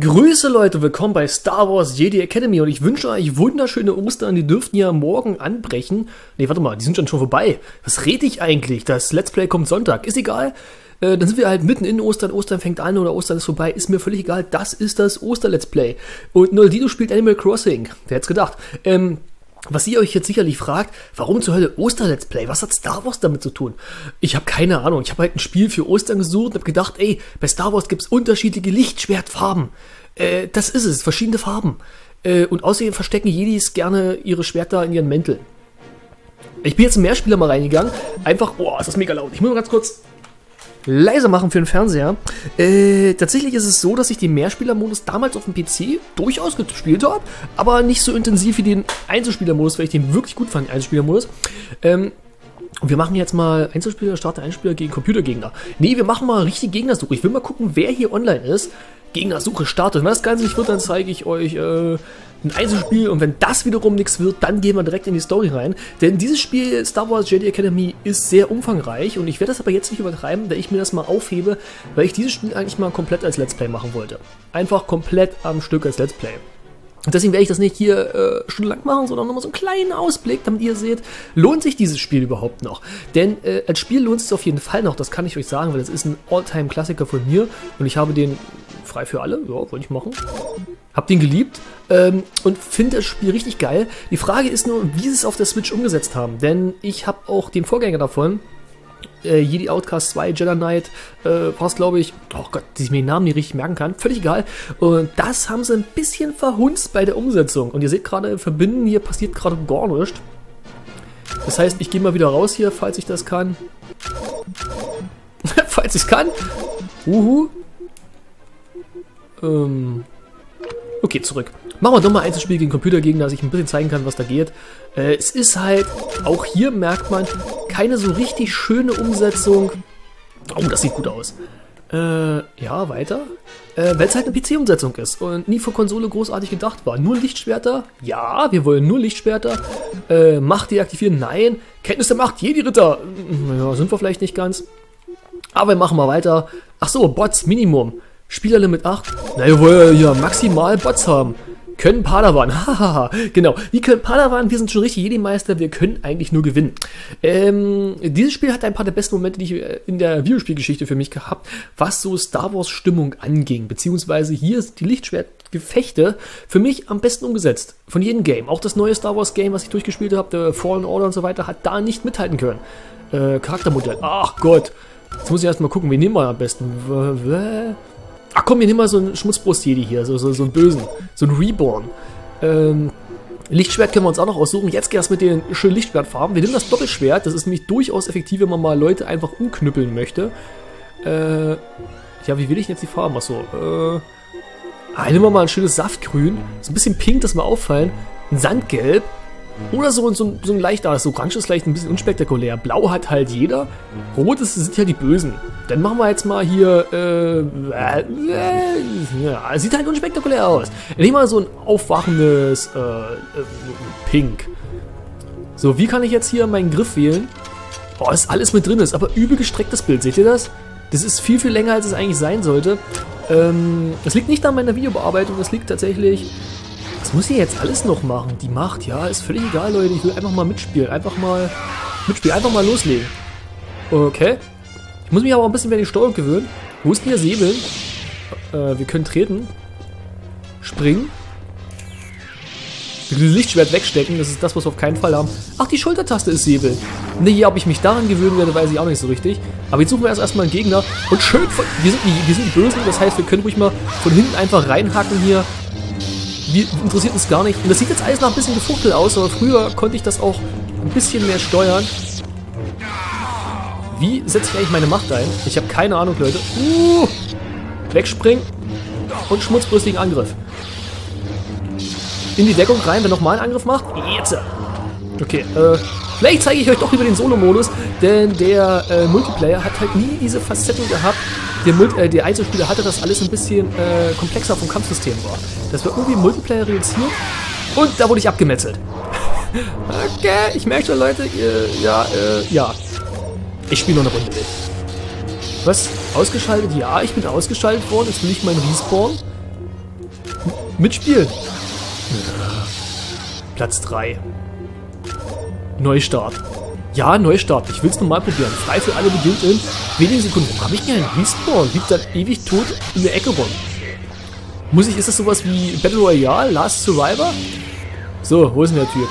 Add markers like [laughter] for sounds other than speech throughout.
Grüße Leute, willkommen bei Star Wars Jedi Academy und ich wünsche euch wunderschöne Ostern, die dürften ja morgen anbrechen. Ne, warte mal, die sind schon vorbei. Was rede ich eigentlich? Das Let's Play kommt Sonntag, ist egal. Äh, dann sind wir halt mitten in Ostern, Ostern fängt an oder Ostern ist vorbei, ist mir völlig egal. Das ist das Oster-Let's Play. Und Noldino spielt Animal Crossing. Wer hätte gedacht? Ähm, was ihr euch jetzt sicherlich fragt, warum zur Hölle Oster-Let's Play? Was hat Star Wars damit zu tun? Ich habe keine Ahnung. Ich habe halt ein Spiel für Ostern gesucht und habe gedacht, ey, bei Star Wars gibt's unterschiedliche Lichtschwertfarben. Äh, das ist es, verschiedene Farben. Äh, und außerdem verstecken Jedis gerne ihre Schwerter in ihren Mänteln. Ich bin jetzt in Mehrspieler mal reingegangen. Einfach, oh, ist das mega laut. Ich muss mal ganz kurz leise machen für den Fernseher. Äh, tatsächlich ist es so, dass ich den Mehrspielermodus damals auf dem PC durchaus gespielt habe, aber nicht so intensiv wie den Einzelspielermodus, weil ich den wirklich gut fand, Einzelspielermodus. Ähm, wir machen jetzt mal Einzelspieler, Starter, Einspieler gegen Computergegner. Nee, wir machen mal richtig Gegnersuche. Ich will mal gucken, wer hier online ist. Gegnersuche startet. Wenn das Ganze nicht wird, dann zeige ich euch äh, ein Einzelspiel und wenn das wiederum nichts wird, dann gehen wir direkt in die Story rein. Denn dieses Spiel Star Wars Jedi Academy ist sehr umfangreich und ich werde das aber jetzt nicht übertreiben, da ich mir das mal aufhebe, weil ich dieses Spiel eigentlich mal komplett als Let's Play machen wollte. Einfach komplett am Stück als Let's Play. Deswegen werde ich das nicht hier äh, stundenlang machen, sondern nochmal so einen kleinen Ausblick, damit ihr seht, lohnt sich dieses Spiel überhaupt noch? Denn äh, als Spiel lohnt es auf jeden Fall noch, das kann ich euch sagen, weil das ist ein All-Time-Klassiker von mir und ich habe den frei für alle, ja, wollte ich machen. Hab den geliebt ähm, und finde das Spiel richtig geil. Die Frage ist nur, wie sie es auf der Switch umgesetzt haben. Denn ich habe auch den Vorgänger davon, äh, Jedi Outcast 2, Jedi Knight, äh, was glaube ich, oh Gott, dass ich mir den Namen nicht richtig merken kann, völlig egal. Und das haben sie ein bisschen verhunzt bei der Umsetzung. Und ihr seht gerade, verbinden hier passiert gerade gar nichts. Das heißt, ich gehe mal wieder raus hier, falls ich das kann. [laughs] falls ich es kann. Uhu. Ähm. Okay, zurück. Machen wir doch mal Spiel gegen Computergegner, dass ich ein bisschen zeigen kann, was da geht. Äh, es ist halt, auch hier merkt man, keine so richtig schöne Umsetzung. Oh, das sieht gut aus. Äh, ja, weiter. Äh, Weil es halt eine PC-Umsetzung ist und nie für Konsole großartig gedacht war. Nur Lichtschwerter? Ja, wir wollen nur Lichtschwerter. Äh, Macht deaktivieren? Nein. Kenntnis der Macht? Jedi-Ritter? Ja, sind wir vielleicht nicht ganz. Aber wir machen mal weiter. Ach so, Bots, Minimum. Spielerlimit 8? Na, wir wollen ja maximal Bots haben. Können Padawan, [laughs] hahaha, genau. Wir können Padawan, wir sind schon richtig Jedi-Meister, wir können eigentlich nur gewinnen. Ähm, dieses Spiel hat ein paar der besten Momente, die ich äh, in der Videospielgeschichte für mich gehabt, was so Star Wars Stimmung anging. Beziehungsweise hier sind die Lichtschwertgefechte für mich am besten umgesetzt. Von jedem Game. Auch das neue Star Wars Game, was ich durchgespielt habe, der Fallen Order und so weiter, hat da nicht mithalten können. Äh, Charaktermodell. Ach Gott. Jetzt muss ich erstmal gucken, wen nehmen wir am besten. Ach komm, wir nehmen mal so einen Schmutzbrust-Jedi hier, so, so, so einen bösen, so einen Reborn. Ähm, Lichtschwert können wir uns auch noch aussuchen. Jetzt geht das mit den schönen Lichtschwertfarben. Wir nehmen das Doppelschwert, das ist nämlich durchaus effektiv, wenn man mal Leute einfach umknüppeln möchte. Äh, ja, wie will ich jetzt die Farben? Achso, äh, ah, nehmen wir mal ein schönes Saftgrün. So ein bisschen pink, das mal auffallen. Ein Sandgelb. Oder so, so, so ein leichter, so orange ist vielleicht ein bisschen unspektakulär. Blau hat halt jeder. Rot ist, sind ja die Bösen. Dann machen wir jetzt mal hier, äh, äh, ja, sieht halt unspektakulär aus. Nehmen wir so ein aufwachendes, äh, äh, Pink. So, wie kann ich jetzt hier meinen Griff wählen? Boah, ist alles mit drin ist, aber übel gestrecktes Bild. Seht ihr das? Das ist viel, viel länger, als es eigentlich sein sollte. Ähm, das liegt nicht an meiner Videobearbeitung, das liegt tatsächlich was muss ich jetzt alles noch machen? Die Macht, ja, ist völlig egal, Leute. Ich will einfach mal mitspielen. Einfach mal mitspielen. Einfach mal loslegen. Okay. Ich muss mich aber auch ein bisschen mehr an die Steuerung gewöhnen. Wo ist denn der Säbel? Äh, wir können treten. Springen. Das Lichtschwert wegstecken, das ist das, was wir auf keinen Fall haben. Ach, die Schultertaste ist Säbel. Nee, ob ich mich daran gewöhnen werde, weiß ich auch nicht so richtig. Aber jetzt suchen wir erst erstmal einen Gegner. Und schön von... Wir sind, wir sind die Bösen, das heißt, wir können ruhig mal von hinten einfach reinhacken hier wir, interessiert uns gar nicht. Und das sieht jetzt alles nach ein bisschen gefuchtelt aus, aber früher konnte ich das auch ein bisschen mehr steuern. Wie setze ich eigentlich meine Macht ein? Ich habe keine Ahnung, Leute. Uh, wegspringen und schmutzbrüstigen Angriff. In die Deckung rein, wenn nochmal einen Angriff macht. Jetzt. Okay, äh, vielleicht zeige ich euch doch lieber den Solo-Modus, denn der äh, Multiplayer hat halt nie diese Facetten gehabt, der, äh, der Einzelspieler hatte das alles ein bisschen äh, komplexer vom Kampfsystem war. Das war irgendwie Multiplayer reduziert und da wurde ich abgemetzelt. [laughs] okay, ich merke schon, Leute, äh, ja, äh, ja. Ich spiele noch eine Runde mit. Was? Ausgeschaltet? Ja, ich bin ausgeschaltet worden. Jetzt will ich meinen Respawn. mitspielen. Platz 3. Neustart. Ja, Neustart. Ich will es nochmal probieren. Frei für alle beginnt in wenigen Sekunden. Warum habe ich denn einen Respawn? Liegt dann ewig tot in der Ecke rum. Muss ich, ist das sowas wie Battle Royale, Last Survivor? So, wo ist denn der Typ?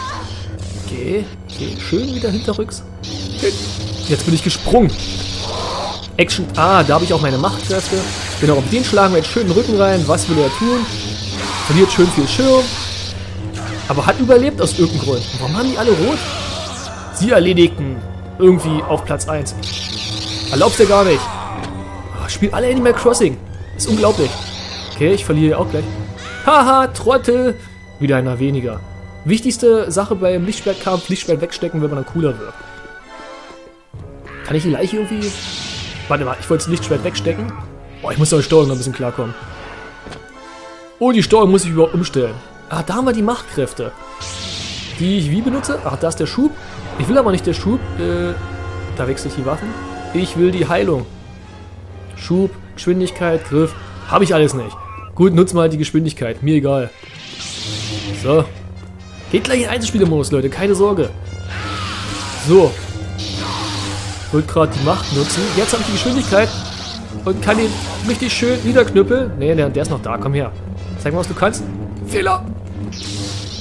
Okay, okay, schön wieder hinterrücks. Jetzt bin ich gesprungen. Action, ah, da habe ich auch meine Machtkräfte. Genau, auf den schlagen wir jetzt schön den Rücken rein. Was will er tun? Verliert schön viel Schirm. Aber hat überlebt aus irgendeinem Grund. Warum haben die alle rot? Sie erledigten irgendwie auf Platz 1. Erlaubst du gar nicht. Oh, spielt alle Animal Crossing. Ist unglaublich. Okay, ich verliere auch gleich. Haha, Trottel. Wieder einer weniger. Wichtigste Sache beim Lichtschwertkampf, Lichtschwert wegstecken, wenn man dann cooler wird. Kann ich die Leiche irgendwie... Warte mal, ich wollte das Lichtschwert wegstecken. Boah, ich muss doch die Steuerung noch ein bisschen klarkommen. Oh, die Steuerung muss ich überhaupt umstellen. Ah, da haben wir die Machtkräfte. Die ich wie benutze? Ach, da ist der Schub. Ich will aber nicht der Schub. Äh, da wechsle ich die Waffen. Ich will die Heilung. Schub, Geschwindigkeit, Griff. Habe ich alles nicht. Gut, nutze mal die Geschwindigkeit. Mir egal. So. Geht gleich in Einzelspielermodus, Leute. Keine Sorge. So. Wollte gerade die Macht nutzen. Jetzt habe ich die Geschwindigkeit. Und kann ihn richtig schön niederknüppeln. Nee, der, der ist noch da. Komm her. Zeig mal, was du kannst. Fehler.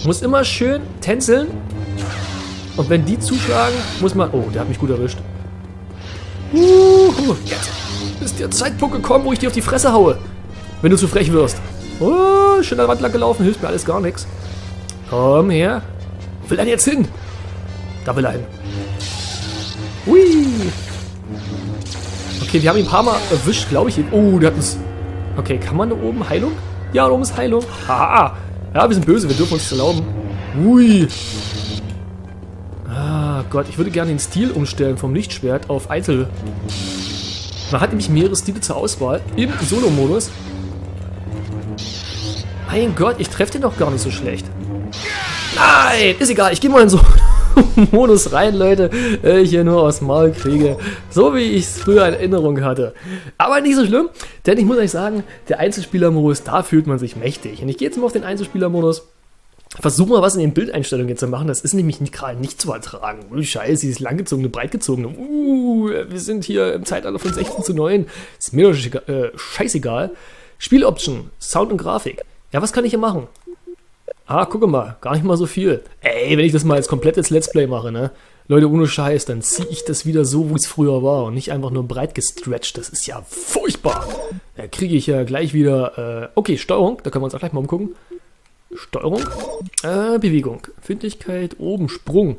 Muss immer schön tänzeln. Und wenn die zuschlagen, muss man... Oh, der hat mich gut erwischt. Uh, jetzt ist der Zeitpunkt gekommen, wo ich dir auf die Fresse haue. Wenn du zu frech wirst. Oh, schön an der Wand lang gelaufen, hilft mir alles gar nichts. Komm her. Will er jetzt hin? Da will er hin. Hui. Okay, wir haben ihn ein paar Mal erwischt, glaube ich. Oh, der hat uns... Okay, kann man da oben Heilung? Ja, da oben ist Heilung. Haha. Ja, wir sind böse, wir dürfen uns erlauben. Ui. Gott, ich würde gerne den Stil umstellen vom Lichtschwert auf Einzel. Man hat nämlich mehrere Stile zur Auswahl im Solo-Modus. Mein Gott, ich treffe den doch gar nicht so schlecht. Nein, ist egal, ich gehe mal in so [laughs] Modus rein, Leute, äh, ich hier nur aus Maul kriege. So wie ich es früher in Erinnerung hatte. Aber nicht so schlimm, denn ich muss euch sagen, der Einzelspieler-Modus, da fühlt man sich mächtig. Und ich gehe jetzt mal auf den Einzelspieler-Modus. Versuch mal was in den Bildeinstellungen zu machen. Das ist nämlich nicht gerade nicht zu ertragen. Oh, Scheiße, dieses langgezogene, breitgezogene. Uh, wir sind hier im Zeitalter von 16 zu 9. Ist mir doch äh, scheißegal. Spieloption, Sound und Grafik. Ja, was kann ich hier machen? Ah, gucke mal, gar nicht mal so viel. Ey, wenn ich das mal als komplettes Let's Play mache, ne? Leute, ohne Scheiß, dann ziehe ich das wieder so, wie es früher war und nicht einfach nur breit gestretched. Das ist ja furchtbar. Da kriege ich ja gleich wieder, äh, okay, Steuerung, da können wir uns auch gleich mal umgucken. Steuerung, äh, Bewegung, Findlichkeit, oben, Sprung.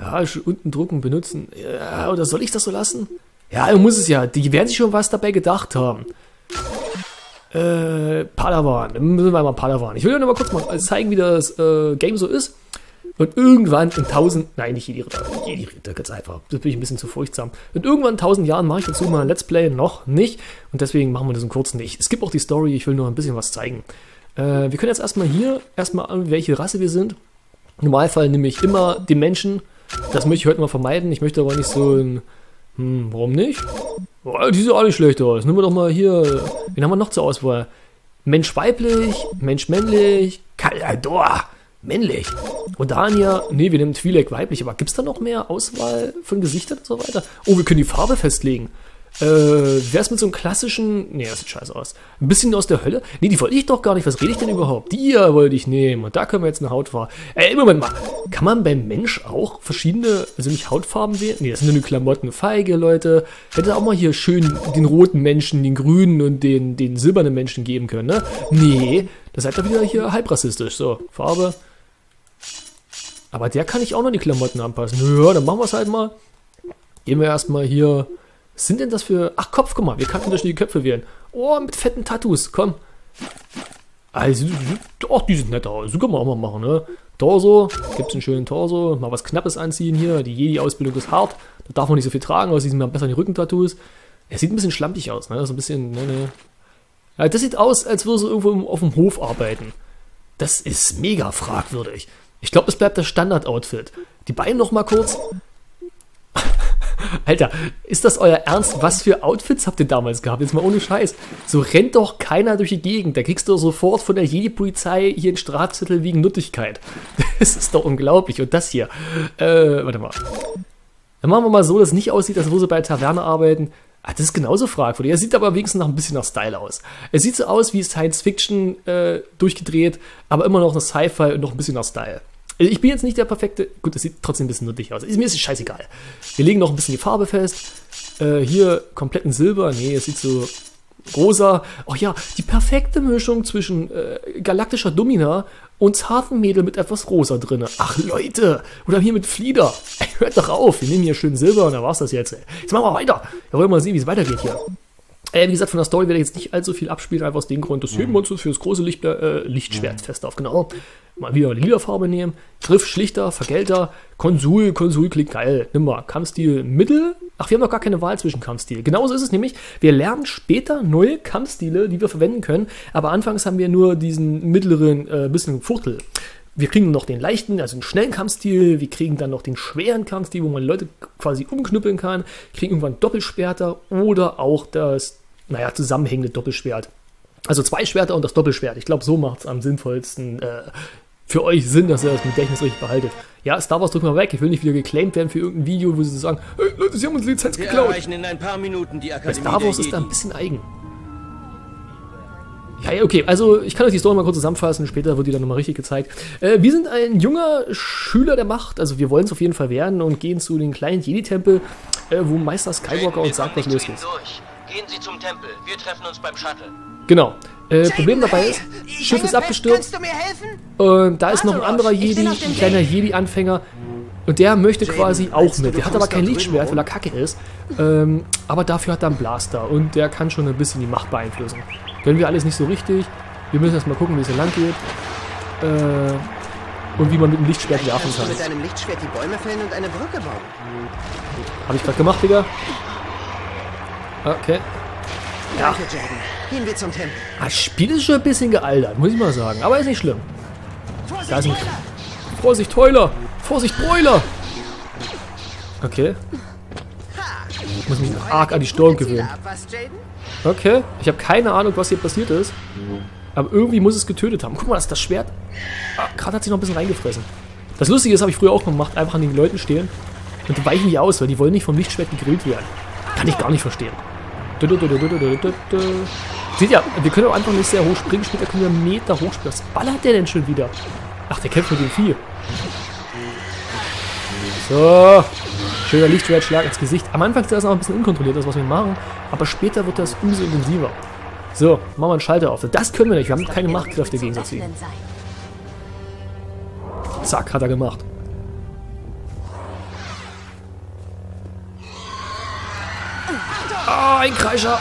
Ja, unten drücken, benutzen. Ja, oder soll ich das so lassen? Ja, muss es ja. Die werden sich schon was dabei gedacht haben. Äh, Padawan. Dann müssen wir mal Padawan. Ich will nur mal kurz mal zeigen, wie das äh, Game so ist. Und irgendwann in tausend, nein, nicht jedi Ritter, jedi Ritter ganz einfach, das bin ich ein bisschen zu furchtsam. Und irgendwann in tausend Jahren mache ich dazu mal ein Let's Play, noch nicht. Und deswegen machen wir das in kurz nicht. Es gibt auch die Story, ich will nur ein bisschen was zeigen. Äh, wir können jetzt erstmal hier, erstmal an, welche Rasse wir sind. Im Normalfall nehme ich immer den Menschen. Das möchte ich heute mal vermeiden. Ich möchte aber nicht so ein, hm, warum nicht? Oh, die sieht auch nicht schlecht aus. Nehmen wir doch mal hier. Wen haben wir noch zur Auswahl? Mensch weiblich, Mensch männlich, Kalador männlich. Und Dania, nee, wir nehmen Twi'lek weiblich. Aber gibt es da noch mehr Auswahl von Gesichtern und so weiter? Oh, wir können die Farbe festlegen. Äh, wär's mit so einem klassischen. Nee, das sieht scheiße aus. Ein bisschen aus der Hölle? Nee, die wollte ich doch gar nicht. Was rede ich denn überhaupt? Die wollte ich nehmen. Und da können wir jetzt eine Hautfarbe. Ey, Moment mal. Kann man beim Mensch auch verschiedene, also nicht Hautfarben wählen? Nee, das sind nur die Klamotten. Feige, Leute. Hätte auch mal hier schön den roten Menschen, den grünen und den, den silbernen Menschen geben können, ne? Nee, das seid ihr wieder hier halb rassistisch. So, Farbe. Aber der kann ich auch noch die Klamotten anpassen. Ja, dann machen wir es halt mal. Gehen wir erstmal hier sind denn das für... Ach, Kopf, guck mal, wir können unterschiedliche Köpfe wählen. Oh, mit fetten Tattoos, komm. Also, ach, die sind nett aus. So können wir auch mal machen, ne? Torso, gibt es einen schönen Torso. Mal was Knappes anziehen hier. Die Jedi-Ausbildung ist hart. Da darf man nicht so viel tragen, sie sind besser die Rückentattoos. Er sieht ein bisschen schlampig aus, ne? So ein bisschen, ne, ne. Ja, das sieht aus, als würde er irgendwo auf dem Hof arbeiten. Das ist mega fragwürdig. Ich glaube, es bleibt das Standard-Outfit. Die Beine noch mal kurz. Alter, ist das euer Ernst? Was für Outfits habt ihr damals gehabt? Jetzt mal ohne Scheiß. So rennt doch keiner durch die Gegend. Da kriegst du sofort von der Jedi-Polizei hier einen Strafzettel wegen Nuttigkeit. [laughs] Das ist doch unglaublich. Und das hier. Äh, warte mal. Dann machen wir mal so, dass es nicht aussieht, als würde sie bei der Taverne arbeiten. Ah, das ist genauso fragwürdig. Er sieht aber wenigstens noch ein bisschen nach Style aus. Er sieht so aus wie Science Fiction äh, durchgedreht, aber immer noch nach Sci-Fi und noch ein bisschen nach Style. Also ich bin jetzt nicht der perfekte. Gut, das sieht trotzdem ein bisschen nuttig aus. Mir ist es scheißegal. Wir legen noch ein bisschen die Farbe fest. Äh, hier kompletten Silber. Nee, es sieht so rosa. Oh ja, die perfekte Mischung zwischen äh, galaktischer Domina und zarten Mädel mit etwas rosa drin. Ach Leute, oder hier mit Flieder. [laughs] Ey, hört doch auf, wir nehmen hier schön Silber und dann war's das jetzt. Jetzt machen wir weiter. Wir wollen mal sehen, wie es weitergeht hier. Äh, wie gesagt, von der Story werde ich jetzt nicht allzu viel abspielen, einfach aus dem Grund, das heben wir uns für das große Licht, äh, Lichtschwert fest auf. Genau mal wieder lila Farbe nehmen. Griff schlichter, Vergelter, Konsul, Konsul klingt geil. Nimm mal, Kampfstil Mittel. Ach, wir haben noch gar keine Wahl zwischen Kampfstil. Genauso ist es nämlich. Wir lernen später neue Kampfstile, die wir verwenden können. Aber anfangs haben wir nur diesen mittleren, äh, bisschen Fuchtel. Wir kriegen noch den leichten, also einen schnellen Kampfstil. Wir kriegen dann noch den schweren Kampfstil, wo man Leute quasi umknüppeln kann. Kriegen irgendwann Doppelschwerter oder auch das, naja, zusammenhängende Doppelschwert. Also zwei Schwerter und das Doppelschwert. Ich glaube, so macht es am sinnvollsten, äh, für euch Sinn, dass ihr das Gedächtnis richtig behaltet. Ja, Star Wars drücken wir weg. Ich will nicht wieder geclaimed werden für irgendein Video, wo sie sagen, hey Leute, sie haben uns Lizenz wir geklaut. Bei Star Wars ist da ein bisschen eigen. Ja, ja, okay, also ich kann euch die Story mal kurz zusammenfassen, später wird die dann nochmal richtig gezeigt. Äh, wir sind ein junger Schüler der Macht, also wir wollen es auf jeden Fall werden und gehen zu den kleinen Jedi-Tempel, äh, wo Meister Skywalker uns sagt, was los ist. Gehen Sie zum Tempel, wir treffen uns beim Shuttle. Genau. Äh, Problem dabei ist, Schiff ist abgestürzt. Und da ist noch ein anderer Jedi, ein kleiner Jedi-Anfänger. Und der möchte quasi auch mit. Der hat aber kein Lichtschwert, weil er kacke ist. Ähm, aber dafür hat er einen Blaster. Und der kann schon ein bisschen die Macht beeinflussen. Können wir alles nicht so richtig. Wir müssen erstmal gucken, wie es hier lang geht. Äh, und wie man mit dem Lichtschwert werfen kann. mit einem Lichtschwert die Bäume fällen und eine Brücke bauen. Hab ich gerade gemacht, Digga. Okay. Ja. Gehen wir zum Tempel. Das Spiel ist schon ein bisschen gealtert, muss ich mal sagen. Aber ist nicht schlimm. Vorsicht, da ist ein... Vorsicht, Heuler! Vorsicht, Broiler! Okay. Ich muss mich arg an die Sturm gewöhnen. Okay. Ich habe keine Ahnung, was hier passiert ist. Aber irgendwie muss es getötet haben. Guck mal, das ist das Schwert. Ah, gerade hat sich noch ein bisschen reingefressen. Das Lustige ist, habe ich früher auch gemacht. Einfach an den Leuten stehen. Und die weichen die aus, weil die wollen nicht vom Lichtschwert gegrillt werden. Kann ich gar nicht verstehen. Seht ihr, wir können auch einfach nicht sehr hoch springen. Später können wir Meter hoch springen. Was ballert der denn schon wieder? Ach, der kämpft mit dem Vieh. So. Schöner Lichtschwertschlag ins Gesicht. Am Anfang ist das noch ein bisschen unkontrolliert, das was wir machen. Aber später wird das umso intensiver. So, machen wir einen Schalter auf. Das können wir nicht. Wir haben keine Machtkräfte gegen Ding. Zack, hat er gemacht. Ein Kreischer.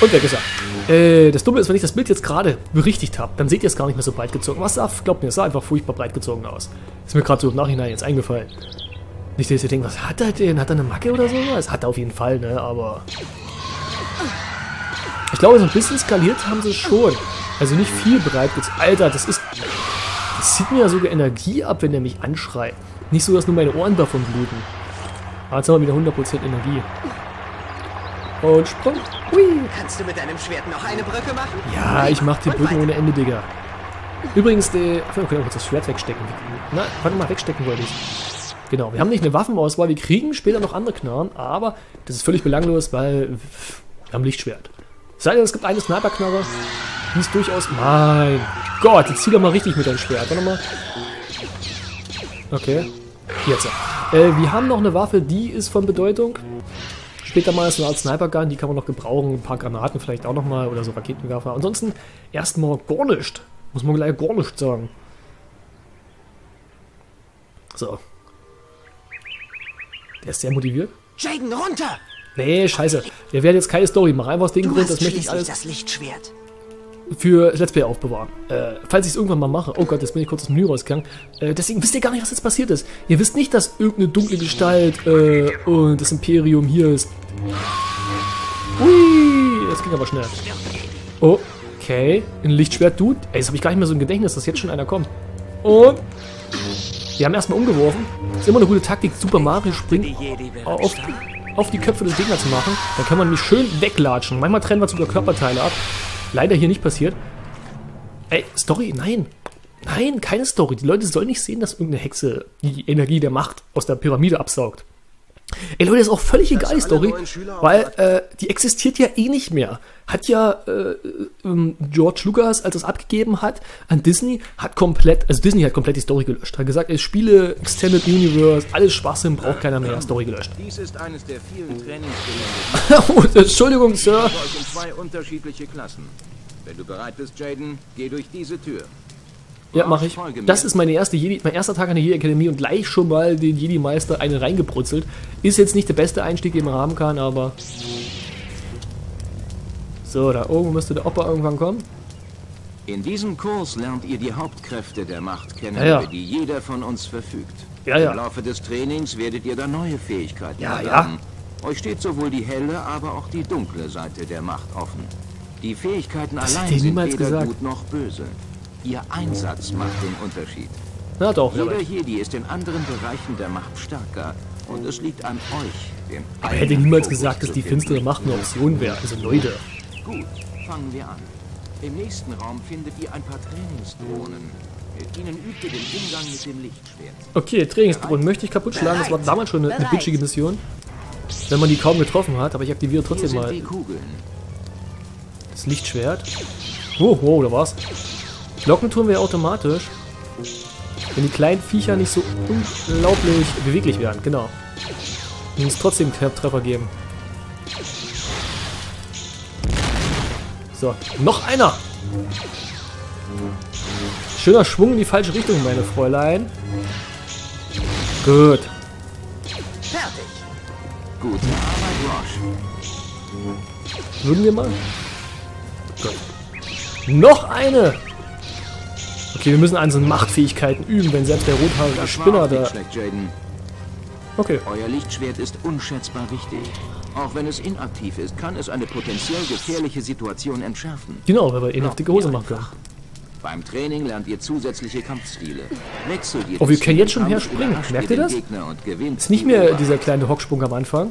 Und weg ist er. Äh, das Dumme ist, wenn ich das Bild jetzt gerade berichtigt habe, dann seht ihr es gar nicht mehr so breit gezogen. Was darf, glaubt mir, es sah einfach furchtbar breit gezogen aus. Ist mir gerade so im Nachhinein jetzt eingefallen. Nicht, dass ihr denkt, was hat er denn? Hat er eine Macke oder so? Das hat er auf jeden Fall, ne? Aber... Ich glaube, so ein bisschen skaliert haben sie schon. Also nicht viel breit gezogen. Alter, das ist... Das zieht mir ja sogar Energie ab, wenn er mich anschreit. Nicht so, dass nur meine Ohren davon bluten. Aber jetzt haben wir wieder 100% Energie. Und Sprung. Hui. Kannst du mit deinem Schwert noch eine Brücke machen? Ja, ich mach die Brücken ohne Ende, Digga. Übrigens, die... Ach, wir können auch kurz das Schwert wegstecken. Na, warte mal, wegstecken wollte ich. Genau, wir haben nicht eine Waffenauswahl, wir kriegen später noch andere Knarren, aber das ist völlig belanglos, weil wir haben Lichtschwert. Sei denn, es gibt eine Sniper-Knarre, die ist durchaus... Mein Gott, jetzt zieh doch mal richtig mit deinem Schwert. Warte mal. Okay. Jetzt. Äh, wir haben noch eine Waffe, die ist von Bedeutung. Später mal ist eine Art Sniper-Gun, die kann man noch gebrauchen. Ein paar Granaten vielleicht auch nochmal oder so Raketenwerfer. Ansonsten erstmal gar nicht. Muss man gleich gar nicht sagen. So. Der ist sehr motiviert. Jaden, runter! Nee, scheiße. Wir werden jetzt keine Story machen. Einfach aus dem du Grund, das möchte ich alles... das Lichtschwert für Let's Play aufbewahren. Äh, falls ich es irgendwann mal mache. Oh Gott, jetzt bin ich kurz aus dem Menü rausgegangen. Äh, deswegen wisst ihr gar nicht, was jetzt passiert ist. Ihr wisst nicht, dass irgendeine dunkle Gestalt äh, und das Imperium hier ist. Ui, das ging aber schnell. Okay, ein Lichtschwert, Dude. Ey, das habe ich gar nicht mehr so im Gedächtnis, dass jetzt schon einer kommt. Und... Wir haben erstmal umgeworfen. Ist immer eine gute Taktik, Super Mario springt auf, auf die Köpfe des Gegners zu machen. Dann kann man mich schön weglatschen. Manchmal trennen wir sogar Körperteile ab. Leider hier nicht passiert. Ey, Story? Nein. Nein, keine Story. Die Leute sollen nicht sehen, dass irgendeine Hexe die Energie der Macht aus der Pyramide absaugt. Ey Leute, ist auch völlig egal die Story, weil äh, die existiert ja eh nicht mehr. Hat ja äh, ähm, George Lucas, als er es abgegeben hat an Disney, hat komplett, also Disney hat komplett die Story gelöscht. Hat gesagt, ey, Spiele, Extended Universe, alles Schwachsinn, braucht keiner mehr, Story gelöscht. [laughs] Dies ist eines der vielen Trainingsgelände. oh, Entschuldigung, Sir. euch in zwei unterschiedliche Klassen. Wenn du bereit bist, Jaden, geh durch diese Tür. Ja, mache ich. Das ist meine erste Jedi, mein erster Tag an der Jedi-Akademie und gleich schon mal den Jedi-Meister einen reingebrutzelt. Ist jetzt nicht der beste Einstieg, den man haben kann, aber... So, da oben müsste der Opa irgendwann kommen. In diesem Kurs lernt ihr die Hauptkräfte der Macht kennen, Ja, ja. über die jeder von uns verfügt. Ja, ja. Im Laufe des Trainings werdet ihr dann neue Fähigkeiten Ja, erlernen. Euch steht sowohl die helle, aber auch die dunkle Seite der Macht offen. Die Fähigkeiten Das allein sind weder gesagt. gut noch böse. Ihr Einsatz macht den Unterschied. Na doch, ja, Jeder Jedi ist in anderen Bereichen der Macht stärker und es liegt an euch, den aber er hätte niemals gesagt, dass die finstere Macht eine Option wäre. Also Leute. Gut, fangen wir an. Im nächsten Raum findet ihr ein paar Trainingsdrohnen. Mit ihnen übt ihr den Umgang mit dem Lichtschwert. Okay, Trainingsdrohnen möchte ich kaputt schlagen. Das war damals schon eine, eine bitchige Mission. Wenn man die kaum getroffen hat, aber ich aktiviere trotzdem mal die Kugeln. das Lichtschwert. Oh, wow, da war's. Locken tun wir automatisch. Wenn die kleinen Viecher nicht so unglaublich beweglich werden, genau. Die uns trotzdem Tre- Treffer geben. So, noch einer. Schöner Schwung in die falsche Richtung, meine Fräulein. Gut. Fertig. Gute Arbeit, Roche. Würden wir mal? Gut. Noch eine! Okay, wir müssen so Machtfähigkeiten üben, wenn selbst der rothaarige Spinner da... Okay. Euer Lichtschwert ist unschätzbar wichtig. Auch wenn es inaktiv ist, kann es eine potenziell gefährliche Situation entschärfen. Genau, weil wir ihn auf dicke Hose machen können. Beim Training lernt ihr zusätzliche Kampfstile. Wechselt ihr Oh, wir können jetzt schon herspringen. überrascht Merkt ihr das? Ist nicht mehr dieser kleine Hocksprung am Anfang.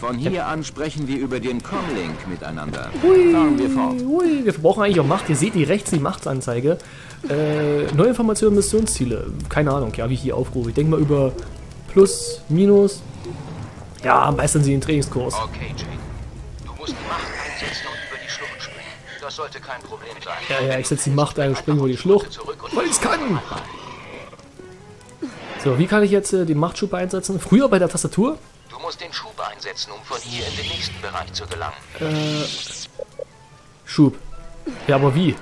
Von hier an sprechen wir über den Comlink miteinander. Fahren wir fort. Ui, wir brauchen eigentlich auch Macht. Ihr seht die rechts die Machtsanzeige. Äh, neue Informationen, Missionsziele. Keine Ahnung, ja, wie ich hier aufrufe. Ich denke mal über Plus, Minus. Ja, meistern Sie den Trainingskurs. Okay, Jane. Du musst die Macht einsetzen und über die Schlucht springen. Das sollte kein Problem sein. Ja, ja, ich setze die Macht ein und springe über die Schlucht. Weil ich's kann! So, wie kann ich jetzt äh, den Machtschub einsetzen? Früher bei der Tastatur? Du musst den Schub einsetzen, um von hier in den nächsten Bereich zu gelangen. Äh, Schub. Ja, aber wie?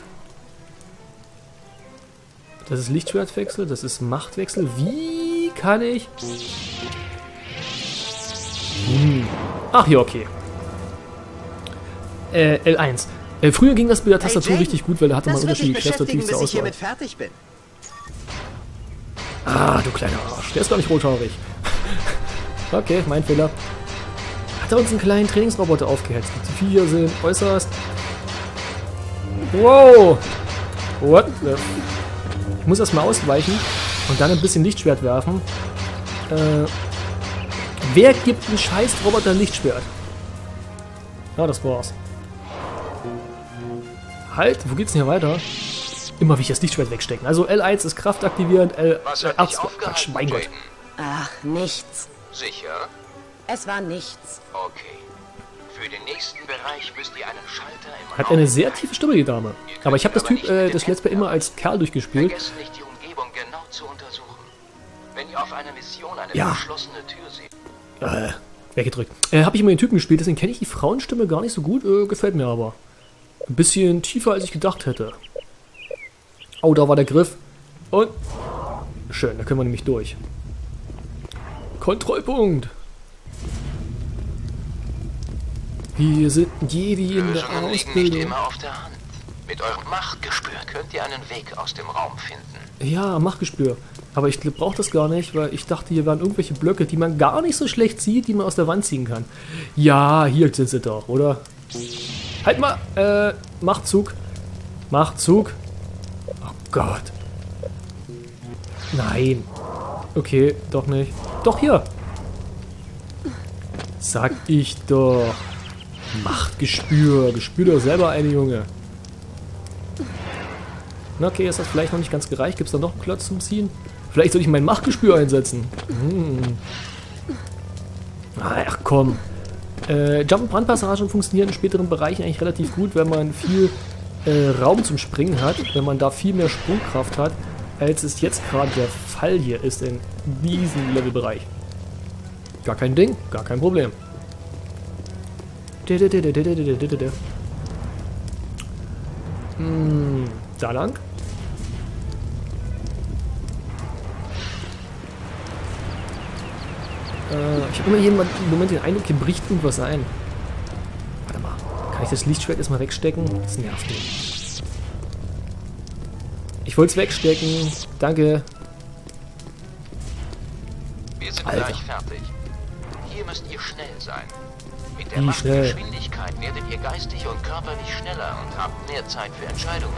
Das ist Lichtschwertwechsel, das ist Machtwechsel. Wie kann ich... Hm. Ach ja, okay. Äh, L1. Äh, früher ging das mit der Tastatur Jane, richtig gut, weil da hatte man unterschiedliche Kräfte beschäftigen, natürlich zur Auswahl. hiermit fertig bin. Ah, du kleiner Arsch. Der ist gar nicht rothaarig. Okay, mein Fehler. Hat er uns einen kleinen Trainingsroboter aufgehetzt. Die Viecher sind äußerst... Wow! What the... Ich muss erstmal ausweichen und dann ein bisschen Lichtschwert werfen. Äh, wer gibt einen scheiß Roboter ein Lichtschwert? Ja, das war's. Halt, wo geht's denn hier weiter? Immer wie ich das Lichtschwert wegstecken. Also L1 ist Kraft aktivierend, L... Was Äh, hat dich Arzt- Quatsch, mein Gott. Ach, nichts. Sicher? Es war nichts. Okay. Für den nächsten Bereich müsst ihr einen Schalter im Hat eine sehr tiefe Stimme, die Dame. Aber ich habe das Typ, äh, das Let's Play immer als Kerl durchgespielt. Vergesst nicht, die Umgebung genau zu untersuchen. Wenn ihr auf einer Mission eine Ja. verschlossene Tür seht, Äh, weggedrückt. Äh, habe ich immer den Typen gespielt, deswegen kenne ich die Frauenstimme gar nicht so gut. Äh, gefällt mir aber. Ein bisschen tiefer, als ich gedacht hätte. Oh, da war der Griff. Und... Schön, da können wir nämlich durch. Kontrollpunkt. Wir sind Jedi in der Lösungen liegen nicht Ausbildung. immer auf der Hand. Mit eurem Machtgespür könnt ihr einen Weg aus dem Raum finden. Ja, Machtgespür. Aber ich brauche das gar nicht, weil ich dachte, hier wären irgendwelche Blöcke, die man gar nicht so schlecht sieht, die man aus der Wand ziehen kann. Ja, hier sind sie doch, oder? Halt mal, äh, Machtzug. Machtzug. Oh Gott. Nein. Okay, doch nicht. Doch, hier. Sag ich doch. Machtgespür. Gespür doch selber eine, Junge. Na, okay, ist das vielleicht noch nicht ganz gereicht. Gibt es da noch einen Klotz zum Ziehen? Vielleicht soll ich mein Machtgespür einsetzen. Hm. Ach komm. Äh, Jump-Brandpassagen funktionieren in späteren Bereichen eigentlich relativ gut, wenn man viel äh, Raum zum Springen hat, wenn man da viel mehr Sprungkraft hat, als es jetzt gerade der Fall hier ist in diesem Levelbereich. Gar kein Ding, gar kein Problem. Hm, da lang. Äh, ich habe immer hier im Moment den Eindruck, hier bricht irgendwas ein. Warte mal. Kann ich das Lichtschwert erstmal wegstecken? Das nervt mich. Es wegstecken. Danke. Wir sind Alter. gleich fertig. Hier müsst ihr schnell sein. Mit der Wie schnell? Machtgeschwindigkeit werdet ihr geistig und körperlich schneller und habt mehr Zeit für Entscheidungen.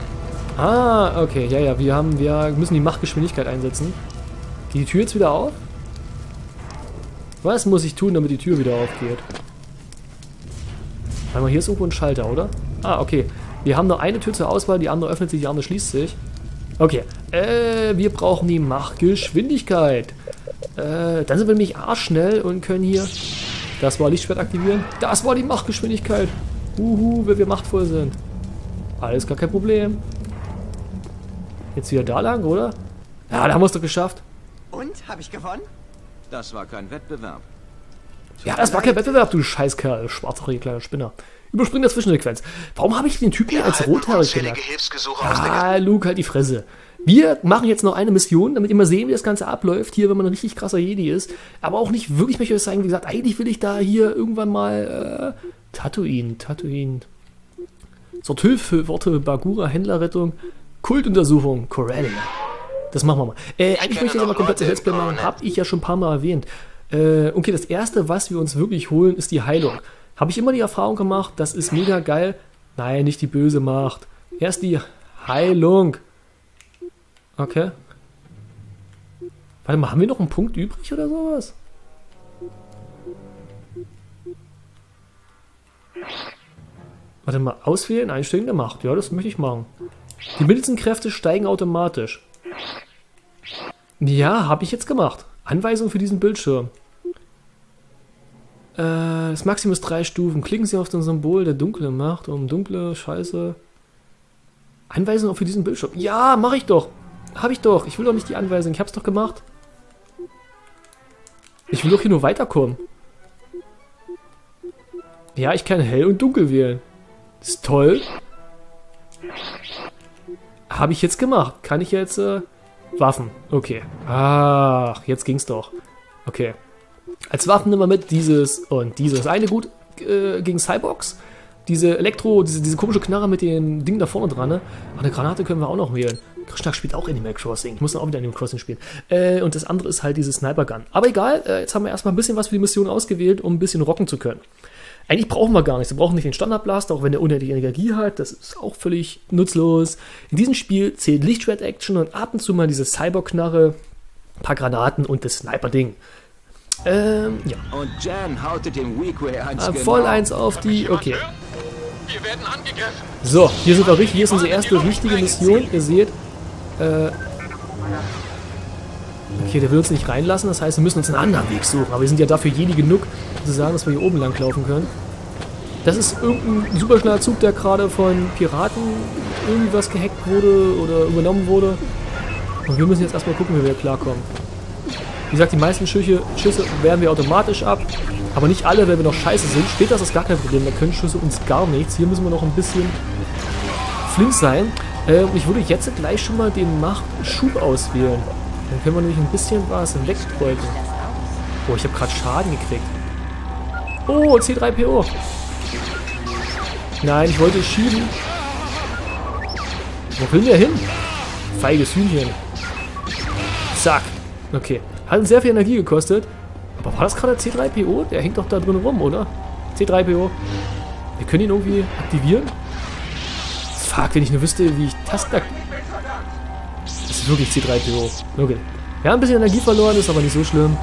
Ah, okay. Ja, ja. Wir, haben, wir müssen die Machtgeschwindigkeit einsetzen. Geht die Tür jetzt wieder auf? Was muss ich tun, damit die Tür wieder aufgeht? Warte mal, hier ist irgendwo ein Schalter, oder? Ah, okay. Wir haben nur eine Tür zur Auswahl, die andere öffnet sich, die andere schließt sich. Okay. Äh, wir brauchen die Machtgeschwindigkeit. Äh, dann sind wir nämlich arschschnell und können hier... Das war Lichtschwert aktivieren. Das war die Machtgeschwindigkeit. Uhu, wenn wir machtvoll sind. Alles gar kein Problem. Jetzt wieder da lang, oder? Ja, da haben wir es doch geschafft. Und? Habe ich gewonnen? Das war kein Wettbewerb. Ja, das war kein Wettbewerb, du Scheißkerl, schwarzhaarige kleiner Spinner. Überspring der Zwischensequenz. Warum habe ich den Typen hier als rothaarig unzählige genannt? Ah, Luke, halt die Fresse. Wir machen jetzt noch eine Mission, damit ihr mal sehen, wie das Ganze abläuft, hier, wenn man ein richtig krasser Jedi ist. Aber auch nicht wirklich, möchte ich euch sagen, wie gesagt, eigentlich will ich da hier irgendwann mal, äh, Tatooine, Tatooine. Sortilfe, Worte, Bagura, Händlerrettung, Kultuntersuchung, Corelli. Das machen wir mal. Äh, eigentlich kenne möchte ich noch aber komplett Leute, Hetzplay machen, Coronet. habe ich ja schon ein paar Mal erwähnt. Äh, okay, das erste, was wir uns wirklich holen, ist die Heilung. Habe ich immer die Erfahrung gemacht, das ist mega geil. Nein, nicht die böse Macht. Erst die Heilung. Okay. Warte mal, haben wir noch einen Punkt übrig oder sowas? Warte mal, auswählen, Einstellungen der Macht. Ja, das möchte ich machen. Die mittelsten Kräfte steigen automatisch. Ja, habe ich jetzt gemacht. Anweisung für diesen Bildschirm. Äh, das Maximum ist drei Stufen. Klicken Sie auf das Symbol der dunklen Macht, um dunkle Scheiße. Anweisung auch für diesen Bildschirm. Ja, mache ich doch. Habe ich doch. Ich will doch nicht die Anweisung. Ich hab's doch gemacht. Ich will doch hier nur weiterkommen. Ja, ich kann hell und dunkel wählen. Ist toll. Habe ich jetzt gemacht. Kann ich jetzt äh, Waffen? Okay. Ach, jetzt ging's doch. Okay. Als Waffen nehmen wir mit dieses und dieses. Eine gut äh, gegen Cyborgs. Diese Elektro, diese, diese komische Knarre mit den Dingen da vorne dran. Ne? Ach, eine Granate können wir auch noch wählen. Krishnak spielt auch Animal Crossing. Ich muss dann auch wieder Animal Crossing spielen. Äh, und das andere ist halt diese Sniper Gun. Aber egal, äh, jetzt haben wir erstmal ein bisschen was für die Mission ausgewählt, um ein bisschen rocken zu können. Eigentlich brauchen wir gar nichts. Wir brauchen nicht den Standardblaster, auch wenn der unendliche Energie hat. Das ist auch völlig nutzlos. In diesem Spiel zählt Lichtschwert-Action und ab und zu mal diese Cyber-Knarre, paar Granaten und das Sniper-Ding. Ähm, ja. Und Jan haute dem Weequay eins Äh, genau. voll eins auf die. Okay. Wir werden angegriffen. So, hier sind wir richtig. Hier ist unsere erste richtige Mission. Ihr seht. Äh, okay, der will uns nicht reinlassen. Das heißt, wir müssen uns einen anderen Weg suchen. Aber wir sind ja dafür jedi genug, um zu sagen, dass wir hier oben lang laufen können. Das ist irgendein superschneller Zug, der gerade von Piraten irgendwie was gehackt wurde oder übernommen wurde. Und wir müssen jetzt erstmal gucken, wie wir klarkommen. Wie gesagt, die meisten Schüsse, Schüsse wehren wir automatisch ab. Aber nicht alle, weil wir noch scheiße sind. Später ist das gar kein Problem. Da können Schüsse uns gar nichts. Hier müssen wir noch ein bisschen flink sein. Äh, ich würde jetzt gleich schon mal den Machtschub auswählen. Dann können wir nämlich ein bisschen was wegdrücken. Oh, ich habe gerade Schaden gekriegt. Oh, C3PO. Nein, ich wollte schieben. Wo will der hin? Feiges Hühnchen. Zack. Okay. Hat uns sehr viel Energie gekostet. Aber war das gerade C3PO? Der hängt doch da drin rum, oder? C3PO. Wir können ihn irgendwie aktivieren. Fuck, wenn ich nur wüsste, wie ich Tasten Das ist wirklich C3PO. Okay. Wir haben ein bisschen Energie verloren, ist aber nicht so schlimm.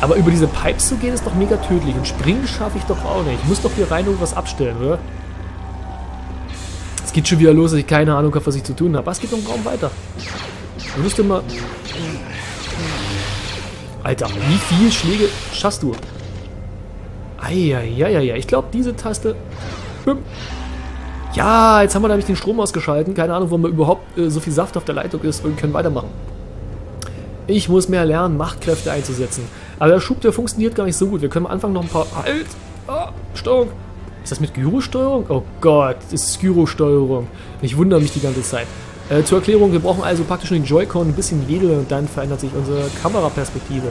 Aber über diese Pipes zu gehen, ist doch mega tödlich. Und springen schaffe ich doch auch nicht. Ich muss doch hier rein irgendwas abstellen, oder? Es geht schon wieder los, dass ich keine Ahnung habe, was ich zu tun habe. Was geht noch im Raum weiter? Ich müsste mal... Alter, wie viele Schläge schaffst du? Eieieiei, ich glaube, diese Taste... Ja, jetzt haben wir nämlich den Strom ausgeschalten. Keine Ahnung, warum überhaupt äh, so viel Saft auf der Leitung ist und können weitermachen. Ich muss mehr lernen, Machtkräfte einzusetzen. Aber der Schub, der funktioniert gar nicht so gut. Wir können am Anfang noch ein paar... Halt! Ah, Steuerung! Ist das mit Gyro-Steuerung? Oh Gott, das ist Gyro-Steuerung. Ich wundere mich die ganze Zeit. Äh, zur Erklärung, wir brauchen also praktisch den Joy-Con ein bisschen wedeln und dann verändert sich unsere Kameraperspektive.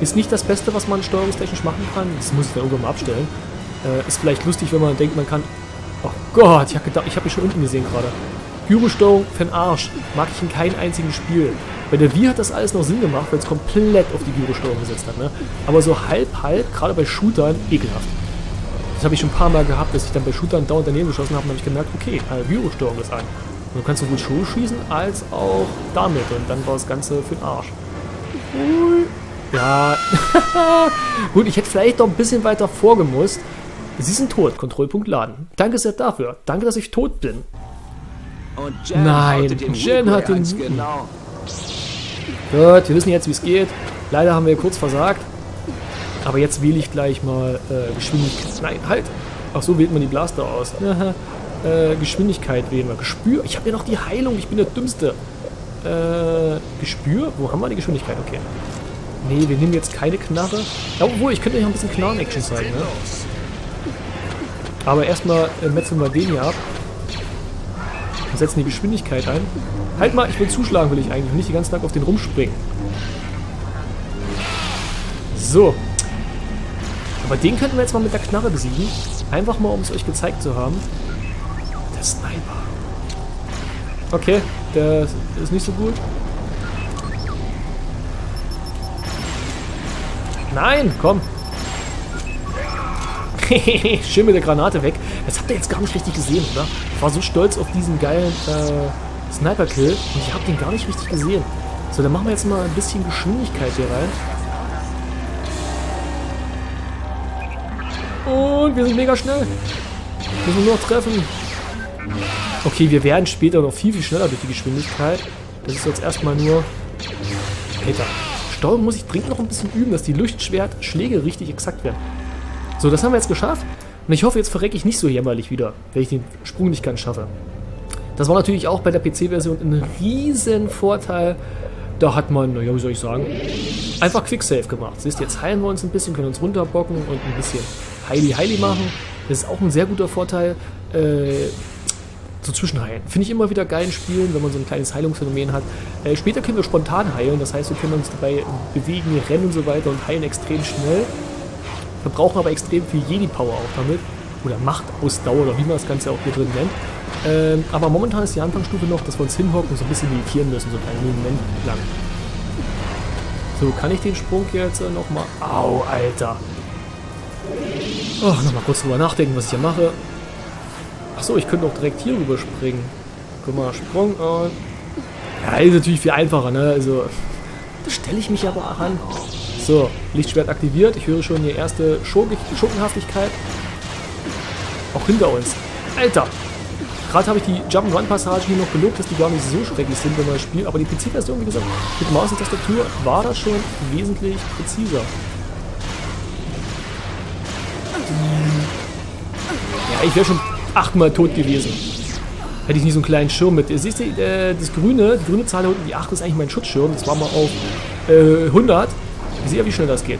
Ist nicht das Beste, was man steuerungstechnisch machen kann. Das muss ich dann irgendwann mal abstellen. Äh, ist vielleicht lustig, wenn man denkt, man kann... Oh Gott, ich habe gedacht, ich habe mich schon unten gesehen gerade. Gyro-Steuerung für den Arsch. Mag ich in keinem einzigen Spiel. Bei der Wii hat das alles noch Sinn gemacht, weil es komplett auf die Gyro-Steuerung gesetzt hat. Ne? Aber so halb, halb, gerade bei Shootern, ekelhaft. Das habe ich schon ein paar Mal gehabt, dass ich dann bei Shootern dauernd daneben geschossen habe und habe ich gemerkt, okay, äh, Gyro-Steuerung ist an. Und du kannst sowohl Show schießen als auch damit. Und dann war das Ganze für den Arsch. Ja, [laughs] gut, ich hätte vielleicht doch ein bisschen weiter vorgemusst. Sie sind tot, Kontrollpunkt laden. Danke sehr dafür. Danke, dass ich tot bin. Und Jen Nein, Jen hat den genau. Gut, wir wissen jetzt, wie es geht. Leider haben wir kurz versagt. Aber jetzt wähle ich gleich mal äh, Geschwindigkeit. Nein, halt! Ach so wählt man die Blaster aus. Äh, Geschwindigkeit wählen wir. Gespür? Ich habe ja noch die Heilung. Ich bin der Dümmste. Äh, Gespür? Wo haben wir die Geschwindigkeit? Okay. Nee, wir nehmen jetzt keine Knarre. Ja, obwohl, ich könnte auch ein bisschen Knarren-Action zeigen, ne? Aber erstmal äh, metzeln wir den hier ab. Und setzen die Geschwindigkeit ein. Halt mal, ich will zuschlagen, will ich eigentlich. Und nicht den ganzen Tag auf den rumspringen. So. Aber den könnten wir jetzt mal mit der Knarre besiegen. Einfach mal, um es euch gezeigt zu haben. Okay, der ist nicht so gut. Nein, komm. [laughs] Schön mit der Granate weg. Das habt ihr jetzt gar nicht richtig gesehen, oder? Ich war so stolz auf diesen geilen äh, Sniper-Kill und ich habe den gar nicht richtig gesehen. So, dann machen wir jetzt mal ein bisschen Geschwindigkeit hier rein. Und wir sind mega schnell. Müssen nur noch treffen. Okay, wir werden später noch viel, viel schneller durch die Geschwindigkeit. Das ist jetzt erstmal nur... Alter, Steuerung muss ich dringend noch ein bisschen üben, dass die Leuchtschwertschläge richtig exakt werden. So, das haben wir jetzt geschafft. Und ich hoffe, jetzt verrecke ich nicht so jämmerlich wieder, wenn ich den Sprung nicht ganz schaffe. Das war natürlich auch bei der PC-Version ein riesen Vorteil. Da hat man, naja, wie soll ich sagen, einfach Quicksave gemacht. Siehst, jetzt heilen wir uns ein bisschen, können uns runterbocken und ein bisschen Heili Heili machen. Das ist auch ein sehr guter Vorteil. Äh, so Zwischenheilen. Finde ich immer wieder geil in Spielen, wenn man so ein kleines Heilungsphänomen hat. Äh, später können wir spontan heilen, das heißt, wir können uns dabei bewegen, rennen und so weiter und heilen extrem schnell. Verbrauchen aber extrem viel Jedi-Power auch damit. Oder Machtausdauer, oder wie man das Ganze auch hier drin nennt. Ähm, aber momentan ist die Anfangsstufe noch, dass wir uns hinhocken und so ein bisschen meditieren müssen, so einen Moment lang. So, kann ich den Sprung jetzt äh, nochmal... Au, Alter. Oh, nochmal kurz drüber nachdenken, was ich hier mache. Achso, ich könnte auch direkt hier rüber springen. Guck mal, Sprung und... Ja, ist natürlich viel einfacher, ne? Also, da stelle ich mich aber auch an. So, Lichtschwert aktiviert. Ich höre schon die erste Schurk Schurkenhaftigkeit. Auch hinter uns. Alter! Gerade habe ich die Jump-Run-Passagen hier noch gelobt, dass die gar nicht so schrecklich sind, wenn man spielt. Aber die PC-Version, wie gesagt, mit Maus und Tastatur war das schon wesentlich präziser. Ja, ich wäre schon achtmal tot gewesen. Hätte ich nicht so einen kleinen Schirm mit. Siehst du, äh, das grüne, die grüne Zahl da unten, die 8 ist eigentlich mein Schutzschirm. Das war mal auf äh, 100. Ich sehe ja, wie schnell das geht.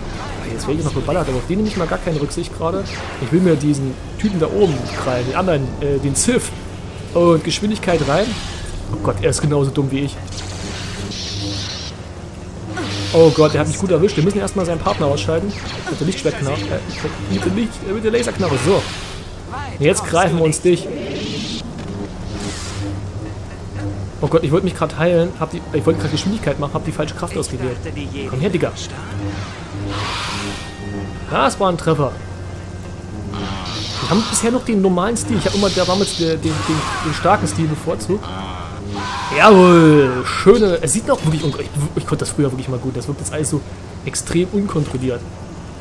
Jetzt werde ich noch geballert, aber auf den nehme ich mal gar keine Rücksicht gerade. Ich will mir diesen Typen da oben krallen, den anderen, äh, den Sith. Und Geschwindigkeit rein. Oh Gott, er ist genauso dumm wie ich. Oh Gott, der hat mich gut erwischt. Wir müssen erstmal seinen Partner ausschalten. Mit der Lichtschwertknarre. Äh, mit, der Licht, äh, der Laserknarre. So. Jetzt greifen wir uns dich. Oh Gott, ich wollte mich gerade heilen. Hab die, ich wollte gerade Geschwindigkeit machen, habe die falsche Kraft ausgewählt. Komm her, Digga. Das war ein Treffer. Wir haben bisher noch den normalen Stil. Ich habe immer damals den, den, den, starken Stil bevorzugt. Jawohl, schöne. Es sieht noch wirklich. Ich, ich konnte das früher wirklich mal gut. Das wirkt jetzt alles so extrem unkontrolliert.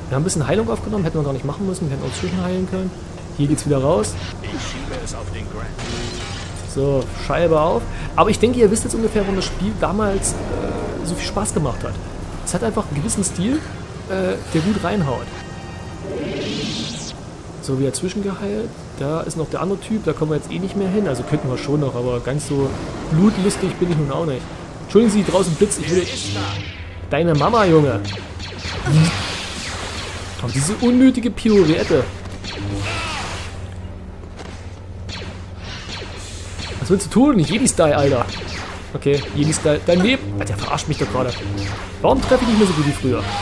Wir haben ein bisschen Heilung aufgenommen, hätten wir gar nicht machen müssen. Wir hätten uns zwischenheilen können. Hier geht's wieder raus. So, Scheibe auf. Aber ich denke, ihr wisst jetzt ungefähr, warum das Spiel damals äh, so viel Spaß gemacht hat. Es hat einfach einen gewissen Stil, äh, der gut reinhaut. So, wieder zwischengeheilt. Da ist noch der andere Typ, da kommen wir jetzt eh nicht mehr hin. Also könnten wir schon noch, aber ganz so blutlustig bin ich nun auch nicht. Entschuldigen Sie, draußen Blitz, ich will... Deine Mama, Junge. Und diese unnötige Pirouette. Was willst du tun? Jedi-Style, Alter. Okay, Jedi-Style. Dein Leben... Alter, verarscht mich doch gerade. Warum treffe ich nicht mehr so gut wie früher? [laughs]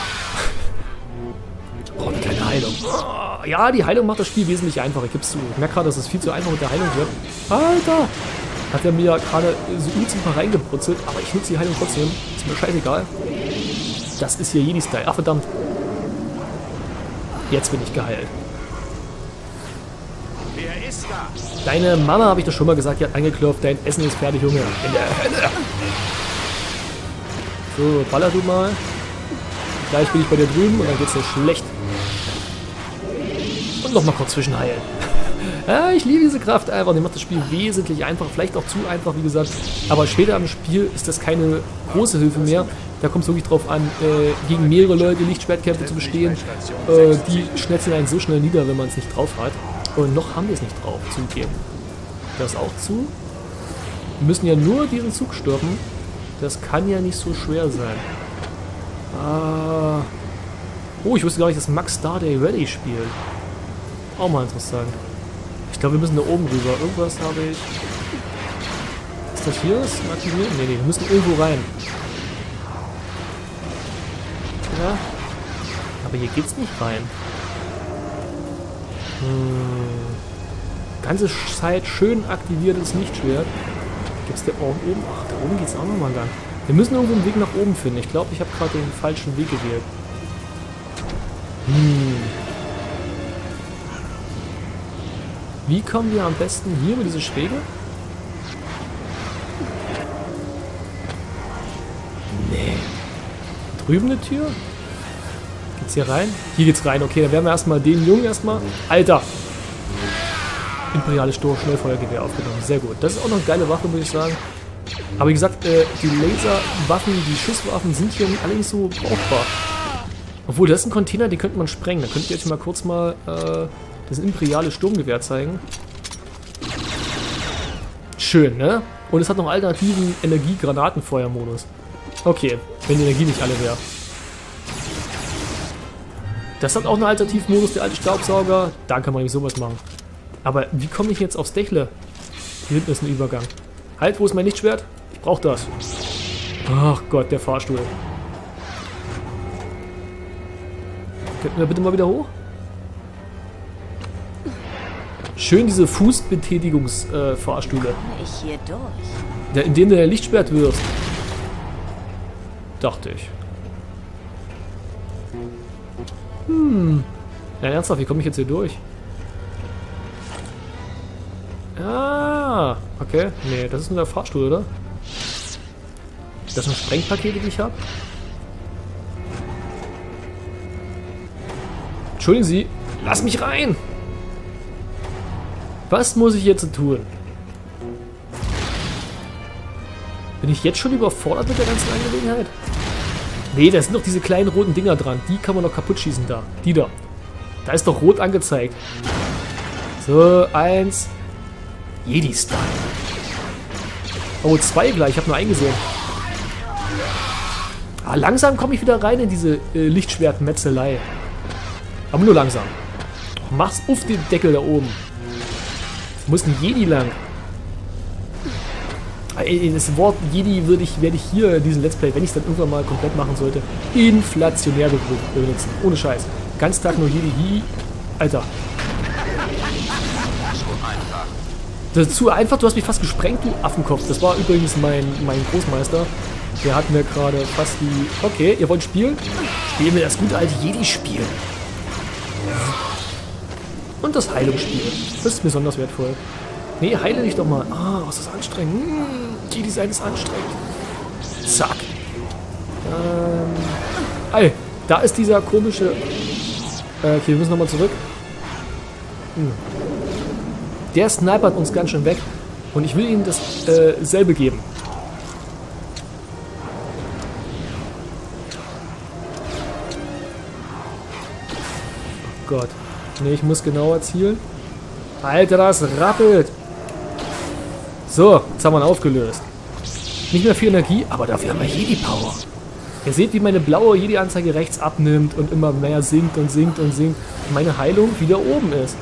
Oh, eine kleine Heilung. Oh, ja, die Heilung macht das Spiel wesentlich einfacher. Ich zu. Ich merke gerade, dass es viel zu einfach mit der Heilung wird. Alter! Hat er mir gerade so übelst ein paar reingebrutzelt, aber ich nutze die Heilung trotzdem. Ist mir scheißegal. Das ist hier Jedi-Style. Ach, verdammt. Jetzt bin ich geheilt. Deine Mama, habe ich doch schon mal gesagt, die hat angeklopft. Dein Essen ist fertig, Junge. In der Hölle. So, baller du mal. Gleich bin ich bei dir drüben und dann geht's dir schlecht. Und nochmal kurz zwischenheilen. [laughs] ja, ich liebe diese Kraft einfach. Die macht das Spiel wesentlich einfacher. Vielleicht auch zu einfach, wie gesagt. Aber später im Spiel ist das keine große Hilfe mehr. Da kommt es wirklich drauf an, äh, gegen mehrere Leute Lichtschwertkämpfe zu bestehen. Äh, die schnetzeln einen so schnell nieder, wenn man es nicht drauf hat. Und noch haben wir es nicht drauf, zugeben. Das auch zu. Wir müssen ja nur diesen Zug stoppen. Das kann ja nicht so schwer sein. Ah. Oh, ich wusste gar nicht, dass Max Starday Ready spielt. Auch mal interessant. Ich glaube, wir müssen da oben rüber. Irgendwas habe ich. Ist das hier? Ist aktiviert? Nee, nee, wir müssen irgendwo rein. Ja. Aber hier geht's nicht rein. Hm. Ganze Zeit schön aktiviertes Lichtschwert. Gibt's der auch oben? Ach, da oben geht's auch nochmal lang. Wir müssen irgendwo einen Weg nach oben finden. Ich glaube, ich habe gerade den falschen Weg gewählt. Hm. Wie kommen wir am besten hier über diese Schräge? Nee. Drüben eine Tür? Geht's hier rein? Hier geht's rein. Okay, dann werden wir erstmal den Jungen erstmal. Alter! Imperiales Stor Schnellfeuergewehr aufgenommen. Sehr gut. Das ist auch noch eine geile Waffe, muss ich sagen. Aber wie gesagt, äh, die Laserwaffen, die Schusswaffen sind hier alle nicht so brauchbar. Obwohl, das ist ein Container, den könnte man sprengen. Da könnt ihr jetzt mal kurz mal äh, das imperiale Sturmgewehr zeigen. Schön, ne? Und es hat noch alternativen Energiegranatenfeuermodus. Okay, wenn die Energie nicht alle wäre. Das hat auch einen Alternativmodus, der alte Staubsauger. Da kann man nämlich sowas machen. Aber wie komme ich jetzt aufs Dächle? Hier hinten ist ein Übergang. Halt, wo ist mein Lichtschwert? Ich brauche das. Ach Gott, der Fahrstuhl. Könnten wir bitte mal wieder hoch? Schön diese Fußbetätigungsfahrstühle, äh, Ich hier durch. der- in denen du dein Lichtschwert wirfst. Dachte ich. Hm. Ja, ernsthaft, wie komme ich jetzt hier durch? Ah, okay. Nee, das ist nur der Fahrstuhl, oder? Das sind Sprengpakete, die ich habe. Entschuldigen Sie, lass mich rein! Was muss ich jetzt tun? Bin ich jetzt schon überfordert mit der ganzen Angelegenheit? Nee, da sind doch diese kleinen roten Dinger dran. Die kann man doch kaputt schießen da. Die da. Da ist doch rot angezeigt. So, eins. Jedi-Style. Oh, zwei gleich. Ich habe nur einen gesehen. Ah, langsam komme ich wieder rein in diese äh, Lichtschwertmetzelei. Aber nur langsam. Mach's auf den Deckel da oben. Muss ein Jedi lang. Ey, Das Wort Jedi würde ich, werde ich hier in diesem Let's Play, wenn ich es dann irgendwann mal komplett machen sollte, inflationär be- benutzen. Ohne Scheiß. Ganz Tag nur Jedi. Hi. Alter. Das ist zu einfach, du hast mich fast gesprengt, du Affenkopf. Das war übrigens mein, mein Großmeister. Der hat mir gerade fast die... Okay, ihr wollt spielen? Spielen wir das gute alte Jedi-Spiel. Und das Heilungsspiel. Das ist besonders wertvoll. Nee, heile dich doch mal. Ah, was ist anstrengend. Hm, die Design ist anstrengend. Zack. Ähm. Ey, da ist dieser komische... Äh, okay, wir müssen nochmal zurück. Hm. Der snipert uns ganz schön weg. Und ich will ihm das äh, geben. Oh Gott. Ne, ich muss genauer zielen. Alter, das rappelt. So, jetzt haben wir ihn aufgelöst. Nicht mehr viel Energie, aber dafür haben wir Jedi-Power. Ihr seht, wie meine blaue Jedi-Anzeige rechts abnimmt und immer mehr sinkt und sinkt und sinkt. Und meine Heilung wieder oben ist.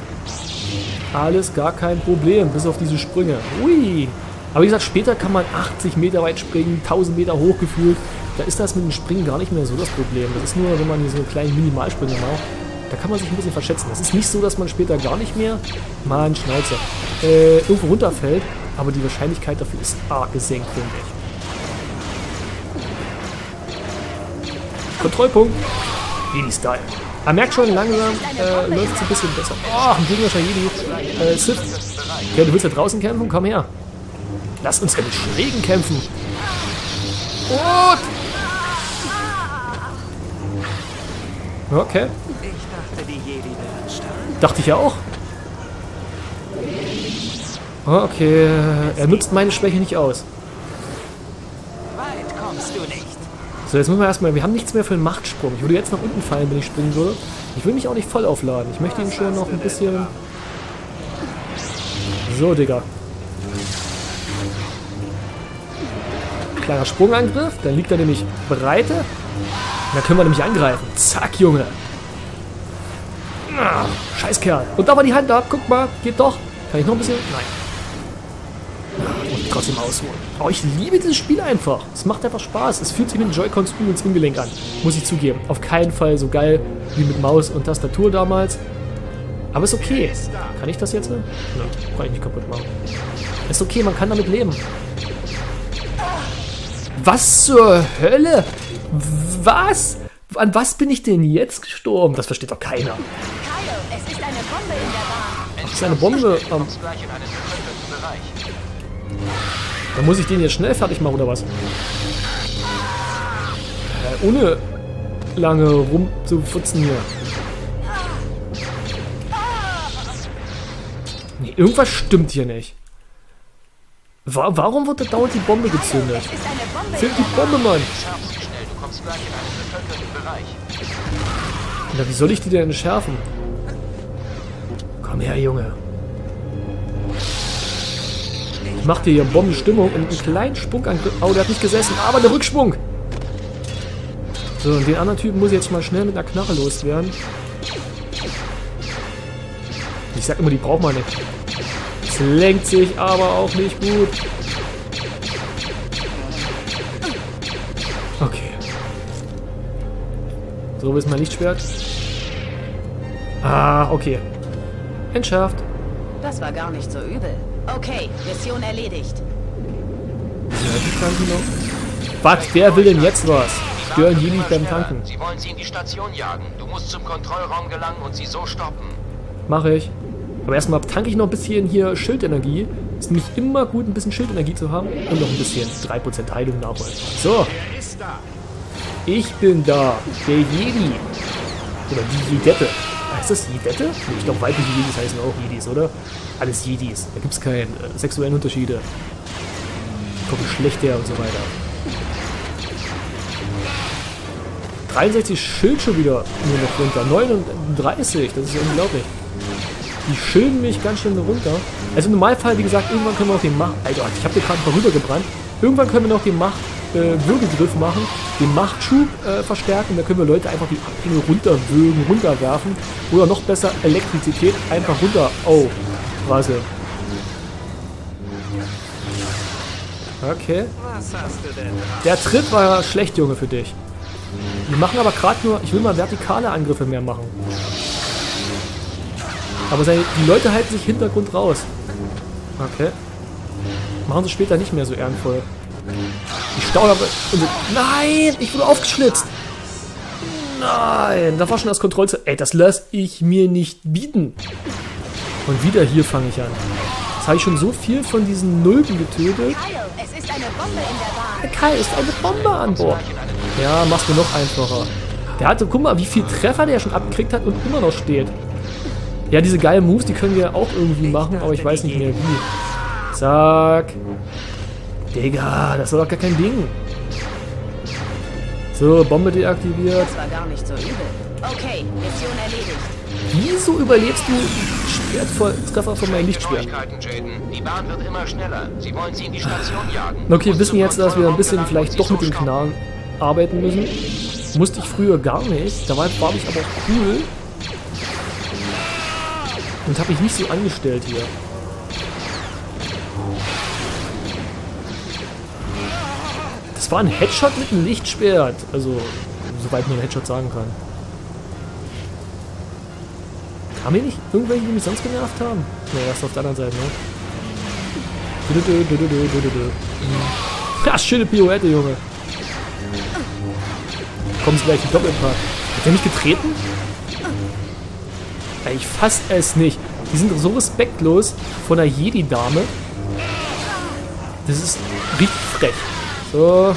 Alles gar kein Problem, bis auf diese Sprünge. Ui! Aber wie gesagt, später kann man 80 Meter weit springen, 1000 Meter hoch gefühlt. Da ist das mit dem Springen gar nicht mehr so das Problem. Das ist nur, wenn man hier so kleine Minimalsprünge macht. Da kann man sich ein bisschen verschätzen. Es ist nicht so, dass man später gar nicht mehr, mal ein Schnauzer, äh, irgendwo runterfällt. Aber die Wahrscheinlichkeit dafür ist arg gesenkt, finde ich. Kontrollpunkt. Jedi-Style. Man merkt schon, langsam äh, läuft es ein bisschen besser. Oh, ein gegnerischer Jedi. Äh, Sith. Okay, du willst da draußen kämpfen? Komm her. Lass uns im Schrägen kämpfen. Und... Okay. Ich dachte, die Jedi wären stark. Dachte ich ja auch. Okay, er nutzt meine Schwäche nicht aus. So, jetzt müssen wir erstmal, wir haben nichts mehr für einen Machtsprung. Ich würde jetzt nach unten fallen, wenn ich springen würde. Ich will mich auch nicht voll aufladen. Ich möchte ihn schon noch ein bisschen... So, Digga. Kleiner Sprungangriff, dann liegt er nämlich breite. Dann können wir nämlich angreifen. Zack, Junge. Ah, scheiß Kerl. Und da war die Hand ab. Guck mal, geht doch. Kann ich noch ein bisschen? Nein. Ich trotzdem ausholen. Oh, ich liebe dieses Spiel einfach. Es macht einfach Spaß. Es fühlt sich mit den Joy-Cons übel ins Ungelenk an. Muss ich zugeben. Auf keinen Fall so geil wie mit Maus und Tastatur damals. Aber ist okay. Kann ich das jetzt? Ne, kann ich nicht kaputt machen. Ist okay, man kann damit leben. Was zur Hölle? Was? An was bin ich denn jetzt gestorben? Das versteht doch keiner. Kyle, es ist eine Bombe in der Bahn. Das ist eine Bombe. Ähm, dann muss ich den jetzt schnell fertig machen oder was? Äh, ohne lange rumzufutzen hier. Nee, irgendwas stimmt hier nicht. Wa warum wird da dauernd die Bombe gezündet? In die Bombe, Mann! Na, wie soll ich die denn entschärfen? Komm her, Junge. Ich mach dir hier Bombenstimmung und einen kleinen Sprungangriff. Oh, der hat nicht gesessen, aber der Rücksprung. So, und den anderen Typen muss ich jetzt mal schnell mit einer Knarre loswerden. Ich sag immer, die braucht man nicht. Es lenkt sich aber auch nicht gut. Okay. So, wo ist mein Lichtschwert? Ah, okay. Entschärft. Das war gar nicht so übel. Okay, Mission erledigt. Was? Wer will denn jetzt was? Stören die nicht beim Tanken. Sie wollen sie in die Station jagen. Du musst zum Kontrollraum gelangen und sie so stoppen. Mache ich. Aber erstmal tanke ich noch ein bisschen hier Schildenergie. Ist nämlich immer gut, ein bisschen Schildenergie zu haben. Und noch ein bisschen 3% Heilung nachholen. So. Ich bin da. Der Jedi. Oder die Jedette. Heißt das Jedette? Ich glaube, weibliche Jedis heißen auch Jedis, oder? Alles Jedis. Da gibt es keine äh, sexuellen Unterschiede. Kommt Geschlecht her und so weiter. 63 Schild schon wieder nur noch runter. 39, das ist unglaublich. Die schilden mich ganz schön runter. Also im Normalfall, wie gesagt, irgendwann können wir auch den Macht... Alter, ich habe hier gerade mal rübergebrannt. Irgendwann können wir noch den Macht... Äh, Würgegriff machen, den Machtschub äh, verstärken, da können wir Leute einfach die Abhänge runterwürgen, runterwerfen oder noch besser Elektrizität einfach runter. Oh, Rase. Okay. Der Tritt war schlecht, Junge, für dich. Wir machen aber gerade nur, ich will mal vertikale Angriffe mehr machen. Aber seine, die Leute halten sich Hintergrund raus. Okay. Machen sie später nicht mehr so ehrenvoll. Aber... Nein, ich wurde aufgeschlitzt. Nein, da war schon das Kontrollzeit. Ey, das lasse ich mir nicht bieten. Und wieder hier fange ich an. Jetzt habe ich schon so viel von diesen Nulpen getötet. Kyle, es ist eine Bombe in der Bahn. Kai ist eine Bombe an Bord. Ja, mach's mir noch einfacher. Der hatte, guck mal, wie viel Treffer der schon abgekriegt hat und immer noch steht. Ja, diese geilen Moves, die können wir auch irgendwie machen, aber ich weiß nicht mehr wie. Zack. Digga, das war doch gar kein Ding. So, Bombe deaktiviert. Das war gar nicht so übel. Okay, Mission erledigt. Wieso überlebst du Schwerttreffer von meinem Lichtschwert? Okay, wissen jetzt, dass wir ein bisschen vielleicht doch mit den so Knarren arbeiten müssen. Musste ich früher gar nicht. Da war, war ich aber auch cool. Und habe mich nicht so angestellt hier. War ein Headshot mit einem Lichtschwert. Also, soweit man Headshot sagen kann. Haben hier nicht irgendwelche, die mich sonst genervt haben? Ne, erst auf der anderen Seite, ne? Du. Ja, schöne Pirouette, Junge. Kommen Sie gleich die Doppelpack. Hat der mich getreten? Ja, ich fass es nicht. Die sind so respektlos von der Jedi-Dame. Das ist richtig frech. So.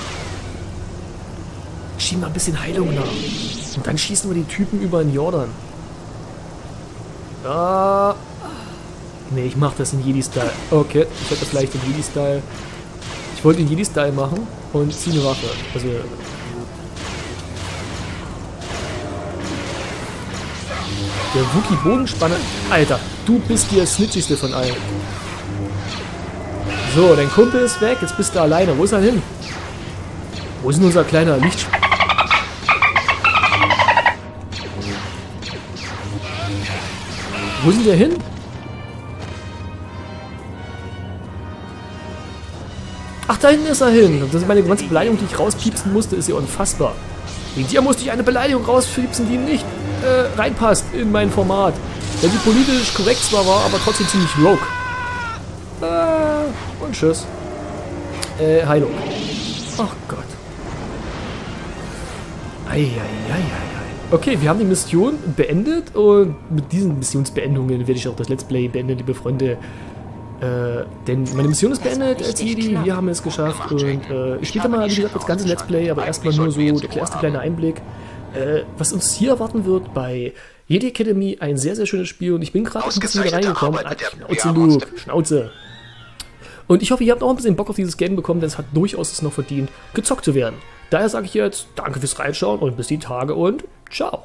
Schieben wir ein bisschen Heilung nach. Und dann schießen wir die Typen über den Jordan. Ja. Nee, ich mach das in Jedi-Style. Okay, ich hätte vielleicht in Jedi-Style. Ich wollte den Jedi-Style machen und ziehe eine Waffe. Also. Der Wookie-Bodenspanner. Alter, du bist der snitchigste von allen. So, dein Kumpel ist weg, jetzt bist du alleine. Wo ist er hin? Wo ist denn unser kleiner Licht? Wo denn der hin? Ach, da hinten ist er hin. Das ist meine ganze Beleidigung, die ich rauspiepsen musste, ist ja unfassbar. Wegen dir musste ich eine Beleidigung rauspiepsen, die nicht äh, reinpasst in mein Format. Der die politisch korrekt zwar war, aber trotzdem ziemlich rogue. Äh, und tschüss. Äh, Heilung. Eieieiei. Okay, wir haben die Mission beendet und mit diesen Missionsbeendungen werde ich auch das Let's Play beenden, liebe Freunde. Äh, denn meine Mission ist beendet Jedi, wir haben es geschafft und äh, ich spiele mal, wie gesagt, das ganze Let's Play, aber erstmal nur so der erste kleine Einblick. Äh, was uns hier erwarten wird bei Jedi Academy, ein sehr, sehr schönes Spiel und ich bin gerade ein bisschen reingekommen. Der Schnauze. Luke, Schnauze. Und ich hoffe, ihr habt auch ein bisschen Bock auf dieses Game bekommen, denn es hat durchaus es noch verdient, gezockt zu werden. Daher sage ich jetzt, danke fürs Reinschauen und bis die Tage und ciao.